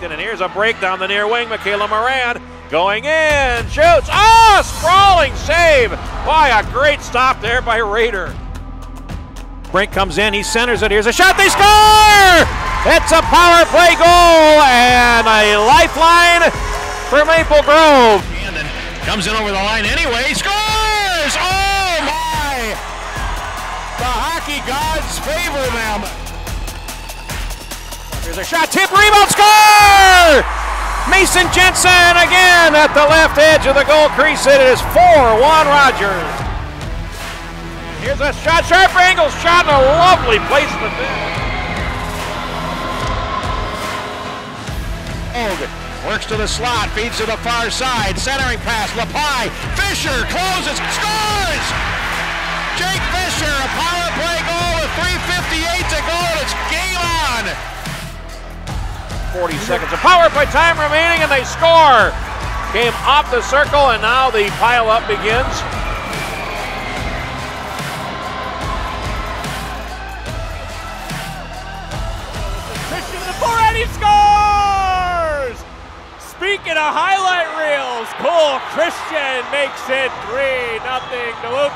Yankton, and here's a break down the near wing. Michaela Moran going in, shoots. Ah, oh, sprawling save. Why a great stop there by Raider. Brink comes in, he centers it. Here's a shot. They score! It's a power play goal and a lifeline for Maple Grove. Brandon comes in over the line anyway. Scores! Oh my! The hockey gods favor them. Here's a shot, tip, rebound, score! Mason Jensen again at the left edge of the goal crease. It is 4 1 Rogers. Here's a shot, sharp angle shot, and a lovely placement there. Works to the slot, feeds to the far side, centering pass, LaPie, Fisher closes, scores! Jake Fisher, a power play goal 40 seconds of power play time remaining, and they score! Came off the circle, and now the pile-up begins. Christian the forehand, he scores! Speaking of highlight reels, Cole Christian makes it 3 0 to Whoop